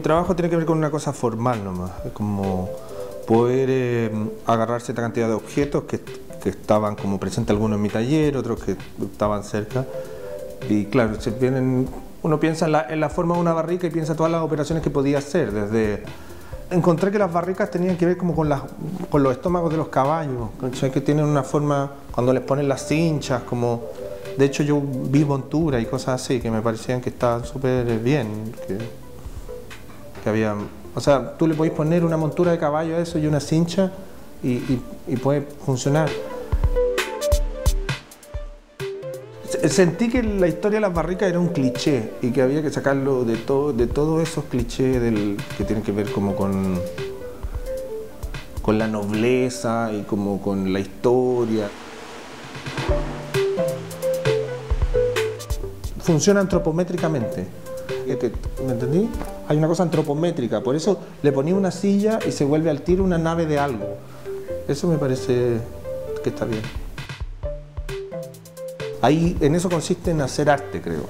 trabajo tiene que ver con una cosa formal nomás, como poder eh, agarrar cierta cantidad de objetos que, que estaban como presentes algunos en mi taller, otros que estaban cerca. Y claro, uno piensa en la, forma de una barrica y piensa todas las operaciones que podía hacer, desde encontré que las barricas tenían que ver como con, los estómagos de los caballos, que tienen una forma, cuando les ponen las cinchas, como... De hecho yo vi montura y cosas así que me parecían que estaban súper bien, O sea, tú le podés poner una montura de caballo a eso y una cincha y, puede funcionar. Se- Sentí que la historia de las barricas era un cliché y que había que sacarlo de todo, de todos esos clichés del, que tienen que ver como con, con la nobleza y como con la historia. Funciona antropométricamente. ¿Me entendí? Hay una cosa antropométrica, por eso le ponía una silla y se vuelve al tiro una nave de algo. Eso me parece que está bien. Ahí, en eso consiste en hacer arte, creo.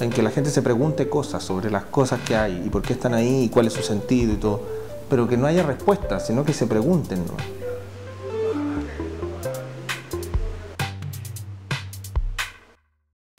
En que la gente se pregunte cosas sobre las cosas que hay y por qué están ahí y cuál es su sentido y todo. Pero que no haya respuestas, sino que se pregunten. ¿no?